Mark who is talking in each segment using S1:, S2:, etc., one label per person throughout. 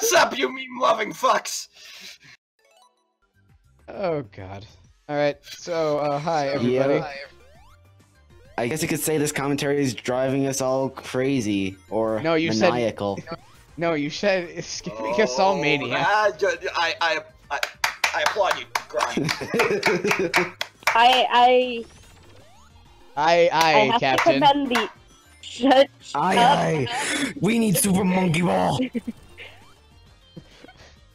S1: What's up, you meme-loving fucks?
S2: Oh god. Alright, so, uh, hi everybody.
S3: Yeah. I guess you could say this commentary is driving us all crazy or
S2: No, you said- No, you said it's giving us all
S1: Oh,
S2: mania.
S1: I, I, I, I, I applaud you, Grind.
S4: I I
S2: Aye,
S4: I
S2: aye,
S4: have to
S2: Captain.
S4: commend the shut
S3: aye,
S4: up.
S3: aye. We need Super Monkey Ball.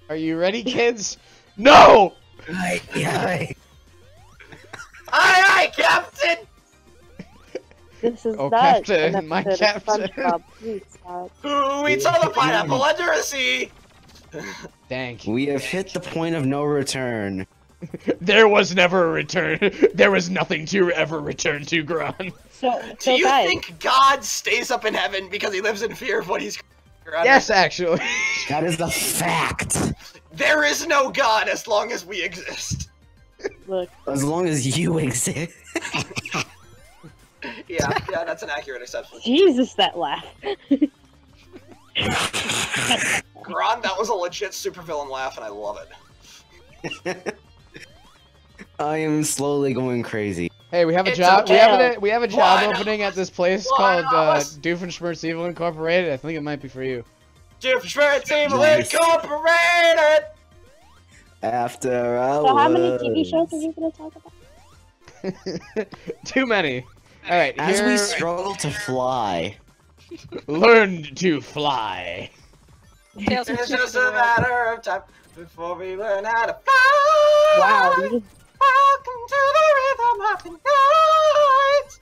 S2: Are you ready, kids? No!
S3: Aye, aye.
S1: Aye, aye, Captain!
S4: This is
S2: Oh,
S4: not
S2: Captain,
S4: an
S2: my Captain.
S4: SpongeBob. Please stop.
S1: Who eats all the pineapple under a sea?
S2: Dang.
S3: We have hit the point of no return.
S2: There was never a return. There was nothing to ever return to, Gron.
S4: So
S1: Do you
S4: guys,
S1: think God stays up in heaven because he lives in fear of what he's around?
S2: Yes, actually.
S3: That is a fact.
S1: There is no God as long as we exist.
S4: look,
S3: As long as you exist.
S1: Yeah, yeah, that's an accurate assessment.
S4: Jesus, that laugh.
S1: Gron, that was a legit supervillain laugh, and I love it.
S3: I am slowly going crazy.
S2: Hey, we have a
S1: It's
S2: job. We have a we have a job
S1: Why not?
S2: opening at this place
S1: Why
S2: called
S1: not?
S2: uh, Doofenshmirtz Evil Incorporated. I think it might be for you.
S1: Doofenshmirtz Evil
S3: Nice.
S1: Incorporated!
S3: After hours.
S4: So how many TV shows are you gonna talk about?
S2: Too many. All right,
S3: As we struggle to fly.
S2: learn to fly.
S1: It's just a matter of time before we learn how to fly.
S4: Wow, you just
S1: Welcome to the rhythm of the night.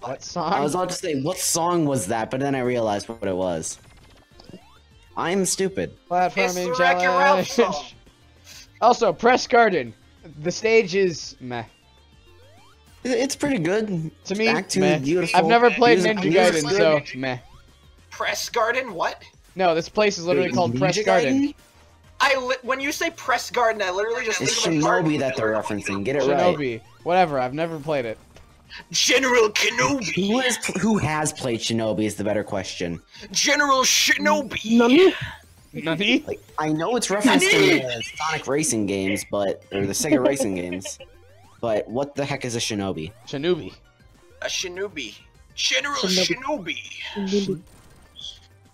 S2: What song?
S3: I was about to say, what song was that? But then I realized what it was. I'm stupid.
S2: Platforming
S1: It's the Wreck-It Ralph
S2: challenge. Also, press garden. The stage is meh.
S3: It's pretty good.
S2: To me,
S3: Act two,
S2: meh.
S3: beautiful.
S2: I've never played
S3: Music-
S2: Ninja
S3: music's
S2: Gaiden,
S3: good.
S2: so meh.
S1: Press Garden? What?
S2: No, this place is literally
S3: Wait,
S2: called Press
S3: Ninja
S2: Garden.
S3: Gaiden?
S1: I li- when you say Press Garden, I literally just
S3: It's
S1: think of a.
S3: Shinobi that they're referencing. Get it right.
S2: Shinobi. Whatever, I've never played it.
S1: General Kenobi.
S3: Who is who has played Shinobi is the better question.
S1: General Shinobi.
S4: Nani?
S2: Nani?
S3: Like I know it's referenced in the Sonic Racing games, but or the Sega Racing games. But what the heck is a Shinobi?
S2: Shinobi.
S1: A Shinobi. General
S4: Shinobi.
S1: Shinobi.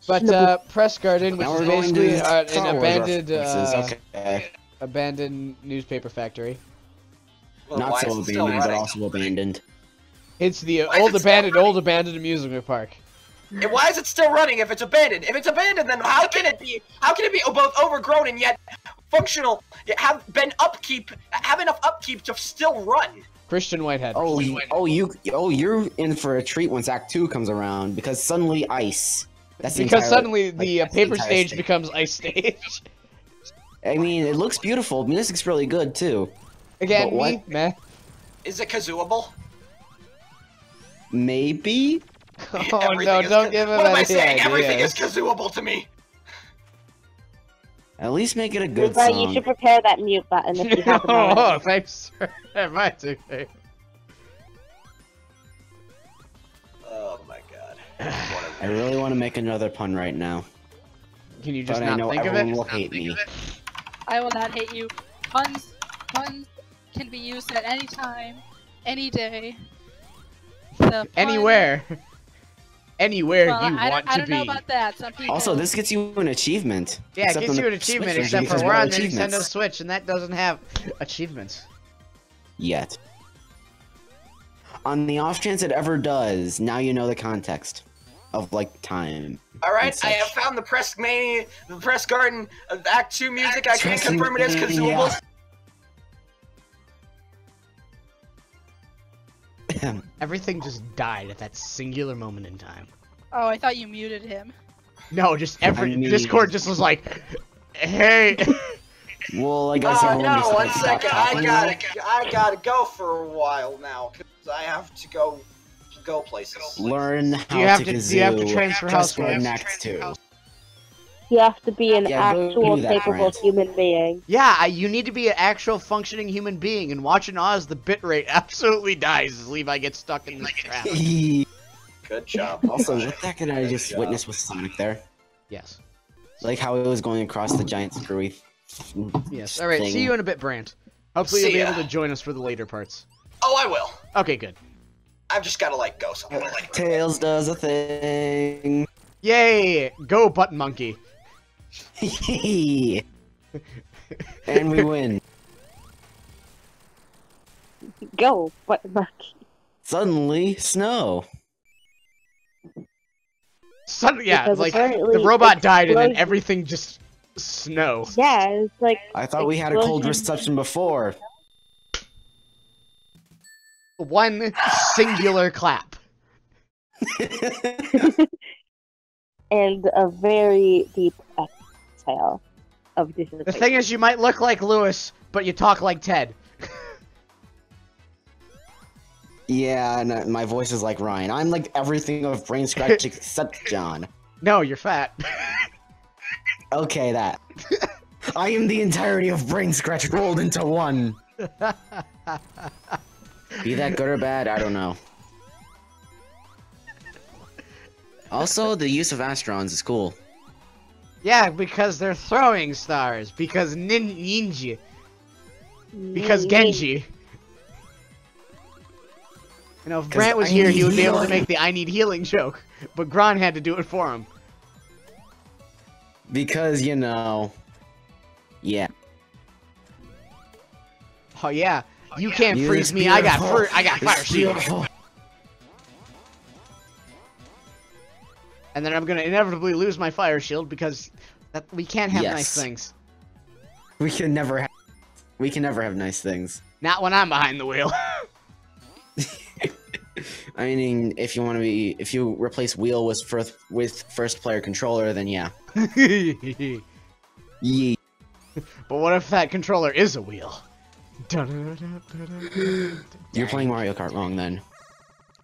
S2: But uh, Press Garden, which
S3: Now
S2: is basically uh, an abandoned, uh,
S3: okay.
S2: abandoned newspaper factory.
S1: Well,
S3: Not so
S1: still
S3: abandoned, but also abandoned.
S2: It's the
S1: Why
S2: old
S1: it
S2: abandoned, old abandoned amusement park.
S1: And why is it still running if it's abandoned? If it's abandoned, then how can it be? How can it be both overgrown and yet functional? Have been upkeep, have enough upkeep to still run?
S2: Christian Whitehead.
S3: Oh, you, oh, you, oh, you're in for a treat once Act Two comes around because suddenly ice. That's
S2: because
S3: entire-
S2: suddenly
S3: like,
S2: the uh, paper
S3: entire
S2: stage
S3: stage.
S2: becomes ice stage.
S3: I mean, it looks beautiful. Music's really good too.
S2: Again,
S3: But
S2: me, meh.
S1: Is it kazooable?
S3: Maybe.
S2: Oh
S1: Everything
S2: no, don't give him
S1: What am I
S2: any
S1: saying? Everything is
S2: ideas.
S1: kazooable to me.
S3: At least make it a good
S4: But you should prepare that mute button if you haven't
S2: oh, thanks. sir. Mine's okay.
S3: I really want to make another pun right now,
S2: Can you just
S3: but I
S2: not
S3: know
S2: think of
S3: everyone
S2: it?
S3: will hate me.
S5: I will not hate you. Puns, puns can be used at any time, any day. The pun-
S2: Anywhere. Anywhere
S5: Well,
S2: you
S5: I,
S2: want
S5: don't, I
S2: to
S5: don't
S2: be.
S5: know about that. Some people.
S3: Also, this gets you an achievement.
S2: yeah, it gets you an achievement,
S3: Switch
S2: except for
S3: because
S2: we're
S3: what
S2: on
S3: are
S2: the Nintendo? Switch, and that doesn't have achievements.
S3: Yet. On the off chance it ever does, now you know the context of like time.
S1: Alright, I have found the press mania, the press garden of Act 2 music. I can confirm it is
S3: Pressmania.
S1: kazooable.
S2: Everything just died at that singular moment in time.
S5: Oh, I thought you muted him.
S2: No, just every
S3: I mean-
S2: Discord just was like, "Hey,
S3: well, I guess
S1: uh,
S3: everyone
S1: no,
S3: just
S1: one
S3: like,
S1: second.
S3: stopped
S1: I gotta, I gotta go for a while now, cause I have to go, go places.
S3: now. Learn how
S2: you have
S3: to
S2: to- do
S3: kazoo.
S2: you have to transfer
S3: Just
S2: households?
S3: for Act Two.
S4: You have to be an
S3: Yeah,
S4: actual
S3: do that,
S4: capable human being.
S2: yeah, you need to be an actual functioning human being." And watching Oz, the bitrate absolutely dies as Levi gets stuck in the trap.
S1: Good job.
S3: also, what the heck did I just
S1: Good
S3: witness with Sonic there?
S2: Yes.
S3: Like how it was going across the giant screwy.
S2: Yes. All right.
S3: thing.
S2: See you in a bit, Brant. Hopefully you'll
S1: See
S2: be
S1: ya.
S2: able to join us for the later parts.
S1: Oh, I will.
S2: Okay, good.
S1: I've just gotta like go somewhere. Like,
S3: Tails does a thing.
S2: Yay! Go, button monkey.
S3: and we win.
S4: Go, button the
S3: Suddenly, snow.
S2: Suddenly, yeah,
S4: Because
S2: like the robot died and then everything just snow.
S4: Yeah, it's like
S3: I thought we had a cold reception before.
S2: One singular clap.
S4: and a very deep exhale of
S2: The thing is, you might look like Lewis, but you talk like Ted.
S3: yeah, and uh, my voice is like Ryan. I'm like everything of Brain Scratch except John.
S2: No, you're fat.
S3: Okay, that. I am the entirety of Brain Scratch rolled into one. Be that good or bad, I don't know. Also, the use of Astrons is cool.
S2: yeah, because they're throwing stars. Because nin ninja. Because Genji. You know, if Grant was
S3: I
S2: here, he would be able to make the I need healing joke. But Gron had to do it for him.
S3: Because, you know. Yeah.
S2: Oh yeah, Oh, you can't
S3: Use
S2: freeze me. I got
S3: beautiful.
S2: fir- I got fire shield. And then I'm gonna inevitably lose my fire shield because that we can't have nice things.
S3: We can never have. We can never have nice things.
S2: Not when I'm behind the wheel.
S3: I mean, if you want to be, if you replace wheel with first with first player controller, then yeah.
S2: but what if that controller is a wheel?
S3: You're playing Mario Kart wrong then.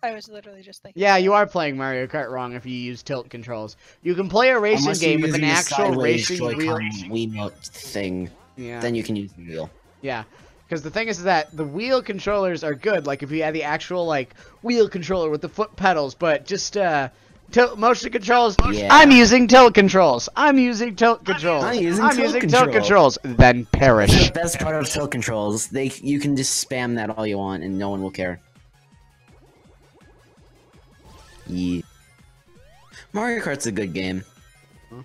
S5: I was literally just thinking.
S2: Yeah, you are playing Mario Kart wrong if you use tilt controls. You can play a racing
S3: Unless
S2: game with an actual racing wheel.
S3: Joy-Con Wiimote thing,
S2: Yeah,
S3: then you can use the wheel.
S2: yeah. Because the thing is that the wheel controllers are good. Like if you had the actual like wheel controller with the foot pedals, but just uh, tilt motion controls.
S3: Yeah.
S2: I'm using tilt controls. I'm using tilt controls.
S3: I'm using
S2: I'm
S3: tilt
S2: using
S3: control.
S2: tilt controls. Then perish.
S3: The best part of tilt controls, they you can just spam that all you want and no one will care. Yeah. Mario Kart's a good game.
S2: Huh?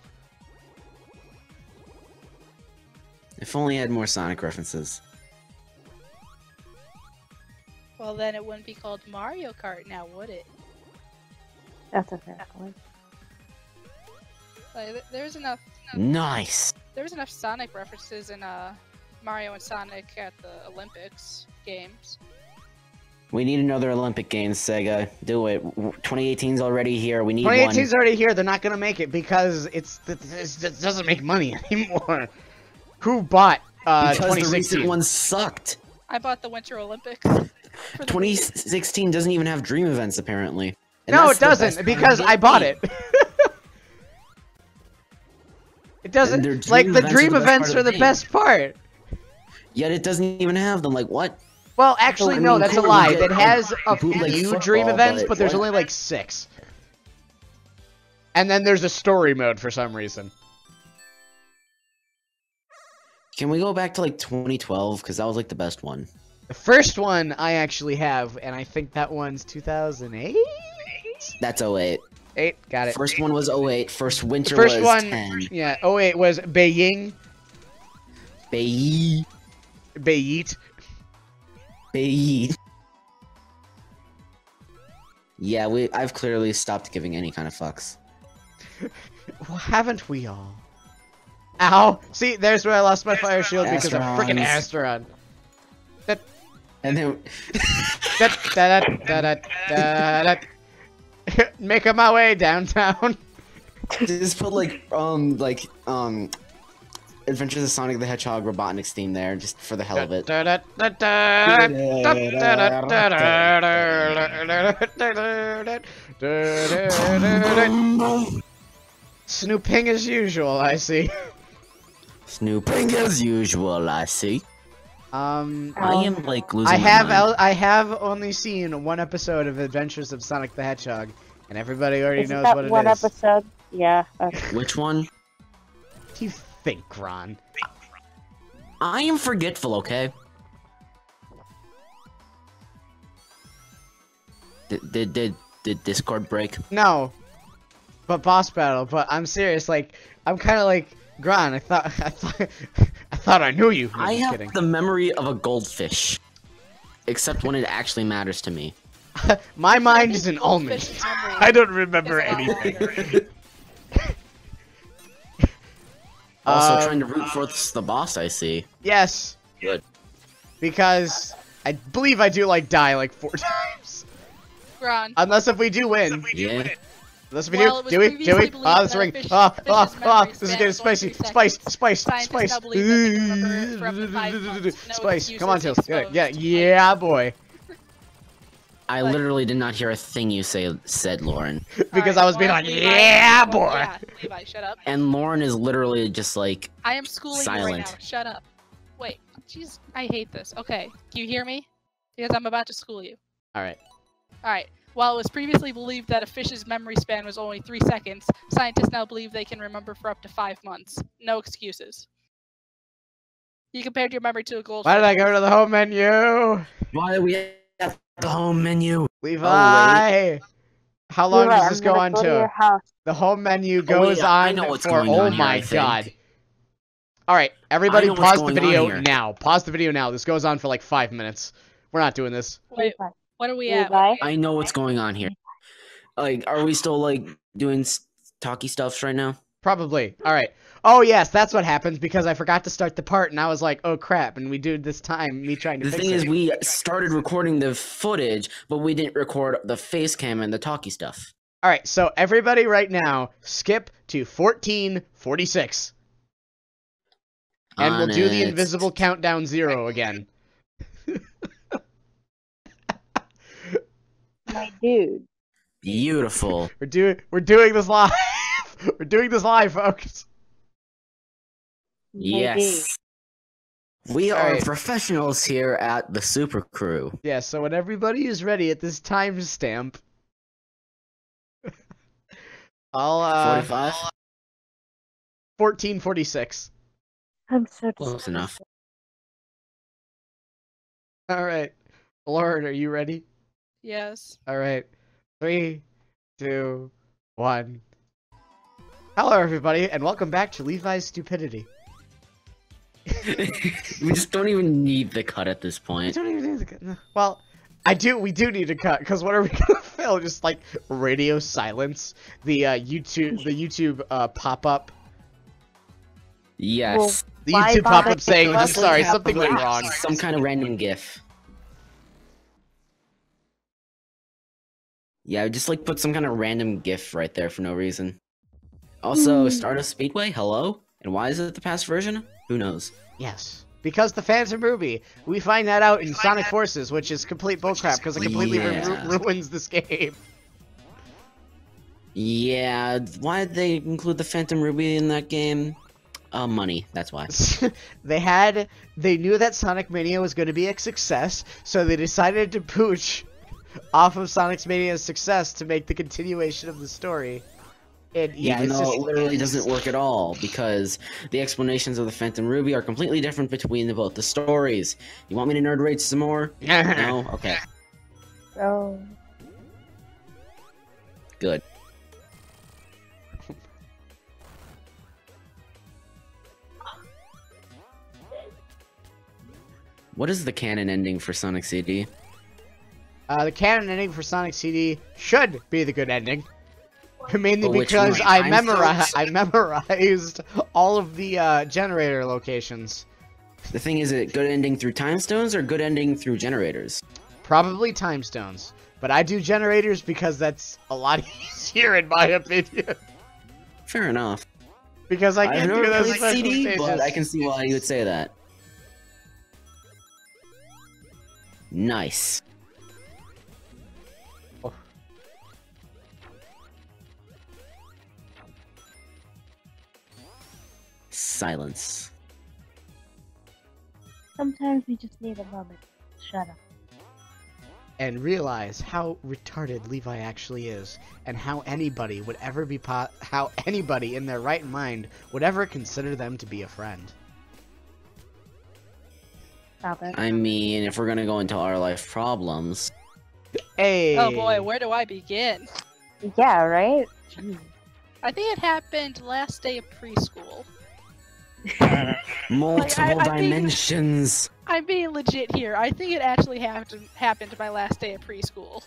S3: If only it had more Sonic references.
S5: Well, then it wouldn't be called Mario Kart now, would it?
S4: That's a fair point.
S5: Like, there's enough.
S3: Nice.
S5: There's enough Sonic references in uh, Mario and Sonic at the Olympics games.
S3: We need another Olympic Games, Sega. Do it. 2018's already here. We need
S2: 2018's
S3: one.
S2: already here. They're not gonna make it because it's it, it doesn't make money anymore. Who bought uh,
S3: because the
S2: 2016?
S3: recent one sucked.
S5: I bought the Winter Olympics.
S3: 2016 doesn't even have dream events apparently. And
S2: no, it doesn't because I bought it. it doesn't. Like the
S3: events are
S2: dream
S3: the
S2: events are the
S3: the
S2: best part.
S3: Yet it doesn't even have them. Like what?
S2: Well, actually, oh,
S3: I
S2: no, that's
S3: cool,
S2: a lie.
S3: we
S2: It
S3: oh,
S2: has a few dream
S3: football,
S2: events,
S3: but
S2: but there's
S3: what?
S2: only like six. And then there's a story mode for some reason.
S3: Can we go back to like 2012 because that was like the best one.
S2: The first one I actually have, and I think that one's 2008.
S3: That's 08.
S2: Eight, got it.
S3: First one was 08. First winter
S2: First
S3: was
S2: one,
S3: 10.
S2: yeah. Oh wait, was Beijing,
S3: Bay.
S2: Beijing.
S3: Bay. Yeah, we. I've clearly stopped giving any kind of fucks.
S2: Well, haven't we all? Ow! See, there's where I lost my fire shield because of freaking
S3: Astrons.
S2: Astron.
S3: And then
S2: Da, da, da, da, da, da, make making my way downtown.
S3: Just put like um like um Adventures of Sonic the Hedgehog Robotnik's theme there, just for the hell of it.
S2: Snooping as usual, I see.
S3: Snooping as usual, I see.
S2: Um,
S3: I am like losing.
S2: I have I have only seen one episode of Adventures of Sonic the Hedgehog, and everybody already
S4: Isn't
S2: knows
S4: that
S2: what it
S4: one
S2: is.
S4: episode? Yeah. Okay.
S3: Which one?
S2: do you think, Ron?
S3: I am forgetful, okay? Did did did, did Discord break?
S2: No. But boss battle, but I'm serious, like, I'm kinda like, Gron, I thought, I thought, I thought I knew you. No,
S3: I have
S2: kidding.
S3: the memory of a goldfish. Except when it actually matters to me.
S2: My mind is an almond. I don't remember
S5: is a lot
S2: anything.
S3: Also
S2: Um,
S3: trying to root for the boss, I see.
S2: Yes.
S3: Good.
S2: Because I believe I do like die like four times.
S5: Ron.
S2: Unless if we do win.
S3: Yeah.
S2: Unless we
S5: Well,
S2: do.
S5: was
S2: Do we? Do we?
S5: believed
S2: Ah, this ring. Ah, ah, ah, this is getting spicy.
S5: three
S2: Spice, spice, spice.
S5: now believe that they can remember for up to five months. No
S2: Spice. Come on,
S5: excuses
S2: Tails. Yeah, yeah,
S5: exposed.
S2: yeah, boy.
S3: I
S5: Like-
S3: literally did not hear a thing you say said, Lauren.
S2: Because
S5: Alright,
S2: I was being like,
S5: Levi,
S2: yeah, boy.
S5: Yeah, Levi, shut up.
S3: And Lauren is literally just like,
S5: I am schooling you right now. Shut up. Wait. Jeez, I hate this. Okay, can you hear me? Because I'm about to school you.
S2: All right.
S5: Alright. While it was previously believed that a fish's memory span was only three seconds, scientists now believe they can remember for up to five months. No excuses. You compared your memory to a goldfish.
S2: Why did I go to the home menu?
S3: why are we at the home menu?
S2: Levi. Oh, How long
S4: Levi,
S2: does this
S4: I'm
S2: go
S4: gonna
S2: on
S4: go to
S2: to? The home menu
S3: Oh,
S2: goes
S3: wait, I
S2: on
S3: know what's
S2: for.
S3: going
S2: oh
S3: on here,
S2: my
S3: I
S2: god. All right, everybody, pause the video now. Pause the video now. This goes on for like five minutes. We're not doing this.
S5: Wait, what are we at?
S4: Levi?
S3: I know what's going on here. Like, are we still like doing s- talky stuffs right now?
S2: Probably. All right. Oh yes, that's what happens because I forgot to start the part, and I was like, "Oh crap!" And we do this time, me trying to
S3: The
S2: fix
S3: thing
S2: it.
S3: is, we started recording the footage, but we didn't record the face cam and the talky stuff.
S2: All right, so everybody, right now, skip to fourteen forty-six, and we'll do the invisible countdown zero again.
S4: My dude.
S3: Beautiful.
S2: We're doing we're doing this live. We're doing this live, folks.
S3: Yes. We are
S2: Alright.
S3: professionals here at the Super Crew.
S2: Yeah. So when everybody is ready at this timestamp, I'll uh
S3: 45?
S2: fourteen forty-six.
S4: I'm so
S3: Close
S4: disgusted.
S3: enough.
S2: All right, Lord, are you ready?
S5: Yes.
S2: All right, three, two, one. Hello, everybody, and welcome back to Levi's Stupidity.
S3: we just don't even need the cut at this
S2: We
S3: point.
S2: don't even need to cut. no. Well, I do. We do need to cut because what are we gonna fill? Just like radio silence, the uh, YouTube, the YouTube uh, pop up,
S3: Yes.
S2: the YouTube pop up saying, "I'm sorry, something went wrong."
S3: Some kind of random GIF. Yeah, just like put some kind of random GIF right there for no reason. Also, Stardust Speedway, hello? And why is it the past version? Who knows?
S2: Yes. Because the Phantom Ruby, we find that out in Sonic Forces, which is complete bullcrap because it completely
S3: Yeah.
S2: ru- ruins this game.
S3: Yeah, why did they include the Phantom Ruby in that game? Uh, money, that's why.
S2: they had, they knew that Sonic Mania was going to be a success, so they decided to pooch off of Sonic Mania's success to make the continuation of the story. And yeah,
S3: Even
S2: it's
S3: though it literally doesn't work at all, because the explanations of the Phantom Ruby are completely different between the, both the stories. You want me to nerd rage some more? No? Okay,
S4: Oh.
S3: good. What is the canon ending for Sonic CD?
S2: Uh, the canon ending for Sonic CD should be the good ending. Mainly
S3: which
S2: because? I memorized I memorized all of the uh, generator locations.
S3: The thing is, it good ending through time stones or good ending through generators?
S2: Probably time stones. But I do generators because that's a lot easier in my opinion.
S3: Fair enough.
S2: because I can't do those special
S3: CD,
S2: stages.
S3: but I can see why you would say that. Nice. Silence.
S4: Sometimes we just need a moment. Shut up.
S2: and realize how retarded Levi actually is, and how anybody would ever be po- how anybody in their right mind would ever consider them to be a friend.
S4: Stop it.
S3: I mean, if we're gonna go into our life problems,
S2: Hey.
S5: Oh boy, where do I begin?
S4: Yeah, right? Jeez.
S5: I think it happened last day of preschool.
S3: multiple
S5: I think-
S3: dimensions.
S5: I'm being legit here. I think it actually happened happened my last day of preschool.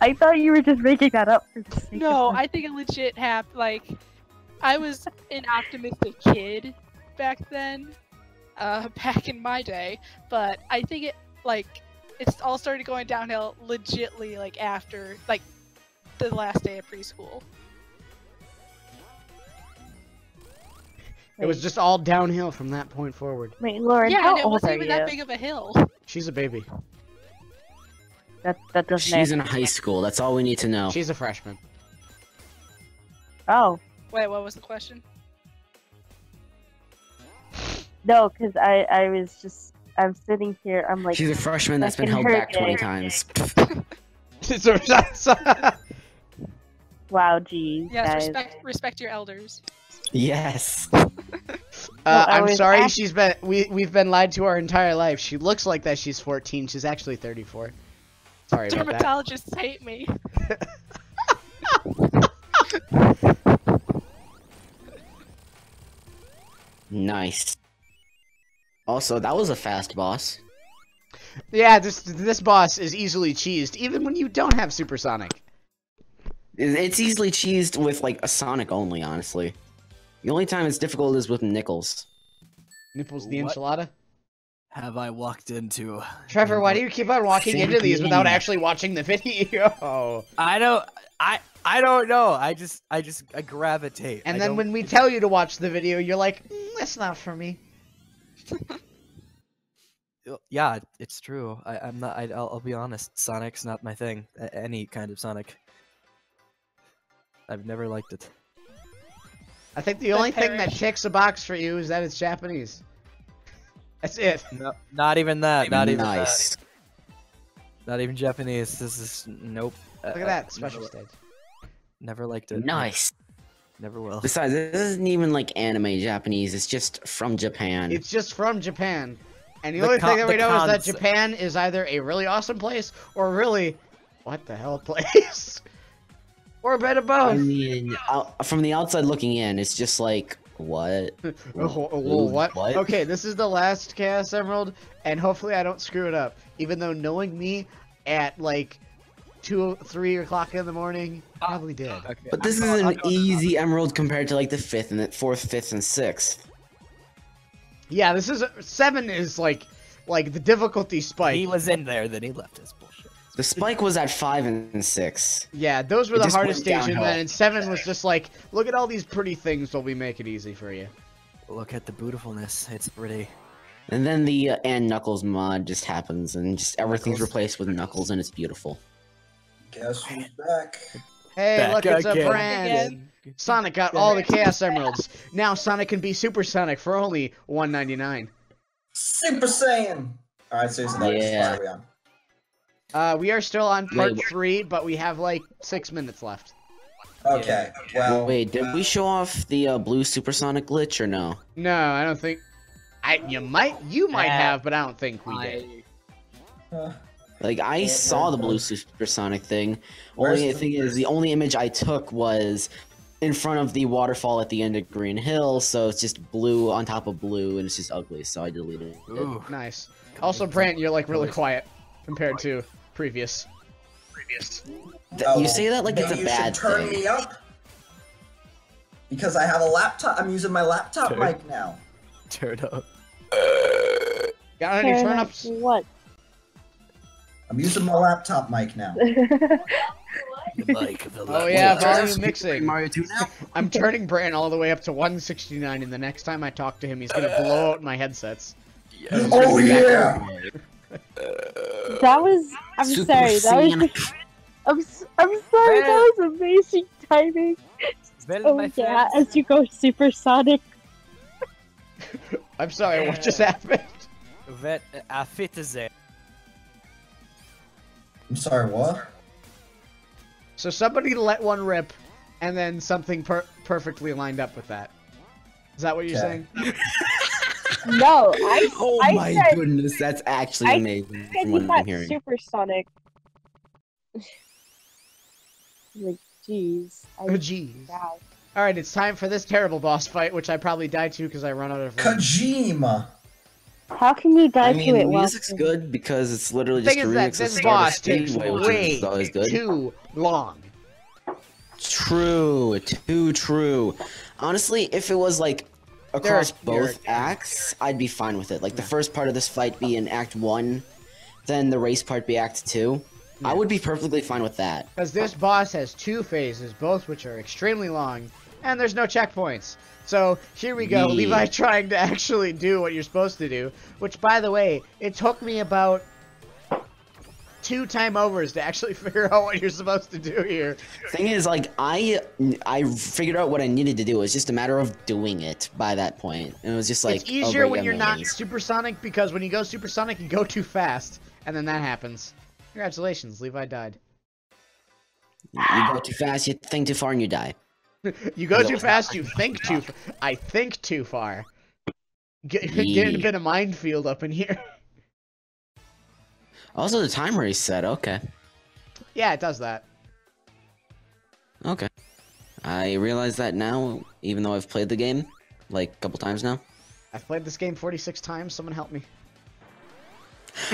S4: I thought you were just making that up for the sake
S5: No,
S4: of
S5: I think it legit happened. Like, I was an optimistic kid back then, uh, back in my day. But I think it like it's all started going downhill legitly like after like the last day of preschool.
S2: It was just all downhill from that point forward.
S4: Wait, Lauren,
S5: yeah,
S4: how
S5: and it
S4: old
S5: wasn't even
S4: you?
S5: that big of a hill.
S2: She's a baby.
S4: That that doesn't.
S3: She's in high school. That's all we need to know.
S2: She's a freshman.
S4: Oh
S5: Wait, what was the question?
S4: no, because I I was just I'm sitting here. I'm like
S3: She's a freshman that's been held
S4: her
S3: back 20
S4: day.
S3: times.
S4: wow, geez,
S5: Yes,
S4: guys.
S5: respect respect your elders.
S3: Yes.
S2: Uh,
S4: I
S2: I'm sorry,
S4: act-
S2: she's been we we've been lied to our entire life. She looks like that she's 14. She's actually 34. Sorry about that.
S5: Dermatologists hate me.
S3: Nice. Also, that was a fast boss.
S2: Yeah, this this boss is easily cheesed, even when you don't have supersonic.
S3: It's easily cheesed with like a Sonic only, honestly. The only time it's difficult is with Knuckles.
S2: Nipples the
S6: What?
S2: enchilada.
S6: Have I walked into?
S2: Trevor, why do you keep on walking into these without actually watching the video?
S6: I don't. I I don't know. I just I just I gravitate.
S2: And
S6: I
S2: then
S6: don't-
S2: when we tell you to watch the video, you're like, "Mm, "That's not for me."
S6: yeah, it's true. I, I'm not. I, I'll, I'll be honest. Sonic's not my thing. Any kind of Sonic. I've never liked it.
S2: I think the
S5: The
S2: only thing that
S5: parish.
S2: ticks a box for you is that it's Japanese. That's it.
S6: No, not even that. Not even that.
S3: nice.
S6: Not even Japanese. This is nope.
S2: Look
S6: Uh,
S2: at that special
S6: Never,
S2: stage.
S6: never liked it.
S3: Nice.
S6: Never will.
S3: Besides, this isn't even like anime Japanese. It's just from Japan.
S2: It's just from Japan. And the,
S6: The
S2: only thing that we
S6: the
S2: know is that. Japan is either a really awesome place or really what the hell place. or a bit of
S3: I mean, out, from the outside looking in, it's just like what?
S2: Oh, oh,
S3: Ooh,
S2: what?
S3: what?
S2: Okay, this is the last Chaos Emerald, and hopefully I don't screw it up. Even though knowing me at like two, three o'clock in the morning, probably ah, did.
S6: Okay.
S3: But this is
S6: I'll-
S3: an
S6: I'll go-
S3: easy emerald compared to like the fifth and the fourth, fifth, and sixth.
S2: Yeah, this is seven is like like the difficulty spike.
S6: He was in there, then he left his bullshit.
S3: The spike was at five and six.
S2: Yeah, those were
S3: It
S2: the hardest stages,
S3: downhill.
S2: man. And seven was just like, look at all these pretty things, so we make it easy for you.
S6: Look at the beautifulness. It's pretty.
S3: And then the uh, and Knuckles mod just happens, and just everything's
S6: Knuckles.
S3: replaced with Knuckles, and it's beautiful.
S7: Guess who's back?
S2: Hey,
S6: Back
S2: look, it's a
S6: again.
S2: Brant. Sonic got all the Chaos Emeralds. Now Sonic can be Super Sonic for only 199.
S7: Super Saiyan! Alright, seriously, that is
S3: Yeah.
S7: far we on.
S2: Uh, we are still on part
S3: Wait,
S2: three, but we have like six minutes left.
S7: Okay, well,
S3: Wait, did we show off the uh, blue supersonic glitch or no?
S2: No, I don't think. I you might you might
S6: Uh,
S2: have, but I don't think we did.
S7: uh,
S3: Like I
S7: Yeah,
S3: saw the blue supersonic thing.
S7: Where's
S3: Only
S7: the-
S3: thing is, the only image I took was in front of the waterfall at the end of Green Hill, so it's just blue on top of blue, and it's just ugly. So I deleted it.
S6: Ooh.
S2: Nice. Also, Brant, you're like really quiet compared to previous.
S3: Th-
S7: oh,
S3: you say that like it's a
S7: you
S3: bad
S7: should turn
S3: thing.
S7: me up. Because I have a laptop. I'm using my laptop
S6: Turn.
S7: mic now.
S6: Turn up.
S2: Got any turn ups?
S4: What?
S7: I'm using my laptop mic now.
S6: Like
S2: Oh yeah, volume mixing.
S3: Mario 2 now?
S2: I'm turning Brant all the way up to 169, and the next time I talk to him, he's gonna blow out my headsets.
S7: oh yeah!
S4: That was. I'm
S3: Super
S4: sorry. That was. I'm. s- I'm sorry. That was amazing timing.
S6: Well,
S4: Oh
S6: my
S4: yeah,
S6: friends,
S4: as you go supersonic.
S2: I'm sorry, what just happened?
S6: vet, uh, fit is there.
S7: I'm sorry, what?
S2: So somebody let one rip, and then something per- perfectly lined up with that. Is that what you're
S7: Okay.
S2: saying?
S4: No, I
S3: Oh
S4: I
S3: my
S4: said-
S3: goodness, that's actually
S4: I
S3: amazing
S4: said
S3: from
S4: he
S3: what I'm
S4: got
S3: hearing.
S4: supersonic. like, jeez. I
S2: Oh, jeez.
S4: wow.
S2: All right, it's time for this terrible boss fight, which I probably died to because I run out of. room.
S7: Kojima.
S4: How can you die
S3: I
S4: to
S3: mean,
S4: it
S3: the
S4: while
S3: music's good because it's literally just
S2: thing
S3: a
S2: is that
S3: remix of
S2: this
S3: Stardust
S2: boss takes
S3: Speedway, which
S2: way
S3: is always good.
S2: too long.
S3: True, too true. Honestly, if it was like across both acts, I'd be fine with it. Like the first part of this fight be in Act One, then the race part be Act Two. I would be perfectly fine with that.
S2: Because this boss has two phases, both which are extremely long, and there's no checkpoints. So here we go,
S3: Yeah.
S2: Levi trying to actually do what you're supposed to do. Which, by the way, it took me about two time overs to actually figure out what you're supposed to do here.
S3: Thing is, like I, I figured out what I needed to do. It was just a matter of doing it by that point. And it was just like
S2: it's easier
S3: oh,
S2: when you're not supersonic because when you go supersonic, you go too fast, and then that happens. Congratulations, Levi died.
S3: You go too fast, you think too far, and you die.
S2: You go too fast, you think too. I think too far. Get, Getting a bit of minefield up in here.
S3: Also, the timer is set. Okay.
S2: yeah, it does that.
S3: Okay. I realize that now, even though I've played the game like a couple times now.
S2: I've played this game 46 times. Someone help me.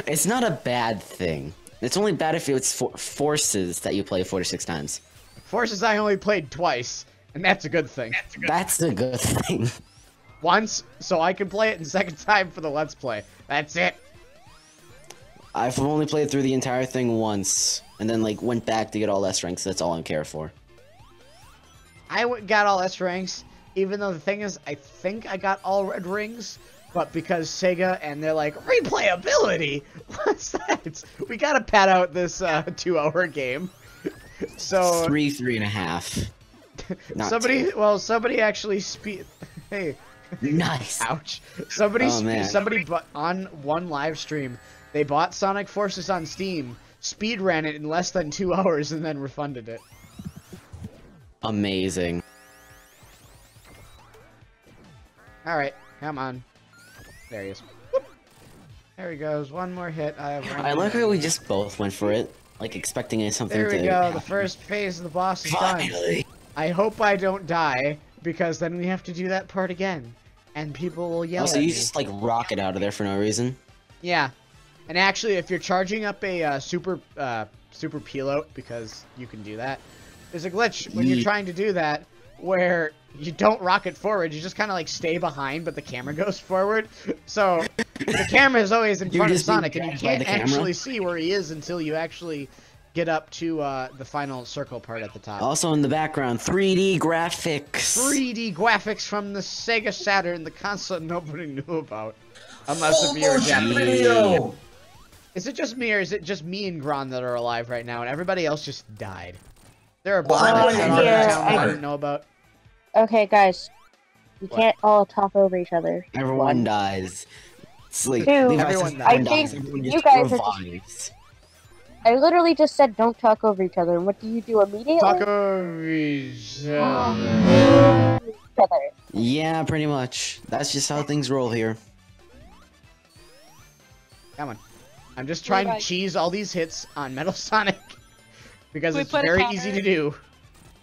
S3: It's not a bad thing. It's only bad if it's for- forces that you play 46 times.
S2: Forces I only played twice, and that's a good thing.
S3: That's a good thing.
S2: Once, so I can play it, and second time for the Let's Play. That's it.
S3: I've only played through the entire thing once, and then like went back to get all S ranks. That's all I care for.
S2: I got all S ranks, even though the thing is, I think I got all red rings, but because Sega and they're like, replayability? What's that? We gotta pad out this uh, two hour game. So,
S3: Three, three and a half. Not
S2: somebody,
S3: two.
S2: well, somebody actually speed. Hey,
S3: Nice.
S2: ouch. Somebody,
S3: Oh,
S2: somebody but on one live stream, they bought Sonic Forces on Steam, speed ran it in less than two hours, and then refunded it.
S3: Amazing.
S2: Alright, come on. There he is. Whoop. There he goes. One more hit. I have one
S3: I like how we just both went for it, like expecting something
S2: There we go. The first phase of the boss is done.
S3: Finally.
S2: I hope I don't die, because then we have to do that part again. And people will yell
S3: Also,
S2: at
S3: you
S2: me.
S3: just like rocket out of there for no reason.
S2: Yeah. And actually, if you're charging up a uh, super uh, super peel out, because you can do that, there's a glitch when you're trying to do that where you don't rocket forward. You just kind of like stay behind, but the camera goes forward. So the camera is always in front of Sonic, and you can't actually see where he is until you actually get up to uh, the final circle part at the top.
S3: Also in the background, 3D graphics.
S2: 3D graphics from the Sega Saturn, the console nobody knew about. Unless
S7: Full
S2: if you're
S7: motion
S2: Japanese.
S7: video.
S2: Is it just me, or is it just me and Gron that are alive right now, and everybody else just died? There are
S7: Well,
S2: planets
S7: I'm
S2: that are in
S4: here.
S2: town I
S7: I-
S2: didn't know about.
S4: Okay, guys. You
S2: What?
S4: can't all talk over each other.
S3: Everyone
S4: One.
S3: dies. Sleep. like,
S4: Two.
S2: Everyone dies.
S3: everyone
S4: I think
S3: everyone
S4: you
S3: just
S4: guys are just- I literally just said don't talk over each other, and what do you do immediately?
S2: Talk over each other.
S4: Each other.
S3: Yeah, pretty much. That's just how things roll here.
S2: Come on. I'm just trying to cheese all these hits on Metal Sonic. Because
S5: We
S2: it's
S5: put
S2: very easy to do.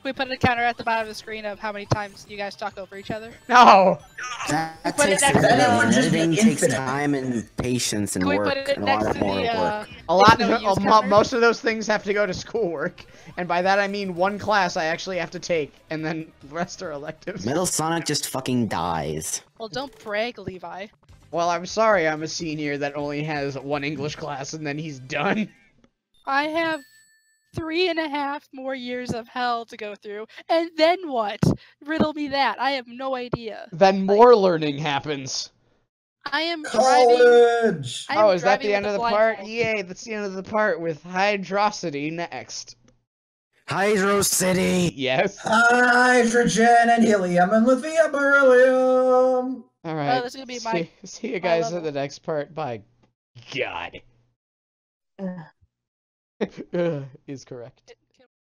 S5: We put a counter at the bottom of the screen of how many times you guys talk over each other.
S2: No!
S3: That
S5: Put it
S3: takes
S5: next to
S7: Then it
S3: editing.
S7: would just be
S3: Editing takes time and patience and
S5: Can we
S3: work
S5: put it
S3: and a lot
S5: next to
S3: more
S5: the uh,
S3: work.
S2: A lot,
S5: no
S2: of,
S5: use
S2: mo- most of those things have to go to schoolwork, and by that I mean one class I actually have to take, and then the rest are electives.
S3: Metal Sonic just fucking dies.
S5: Well, don't brag, Levi.
S2: Well, I'm sorry I'm a senior that only has one English class, and then he's done.
S5: I have three and a half more years of hell to go through, and then what? Riddle me that. I have no idea.
S2: Then more learning happens.
S5: I am driving. I am
S2: Oh, is that the end of the part?
S5: blindfold.
S2: Yay, that's the end of the part with Hydrocity next.
S3: Hydro City!
S2: Yes.
S7: Hydrogen and helium and lithium beryllium.
S2: Alright.
S5: Oh, this is gonna be my-
S2: see, see you guys in the next part. Bye. God.
S4: Ugh.
S2: is correct.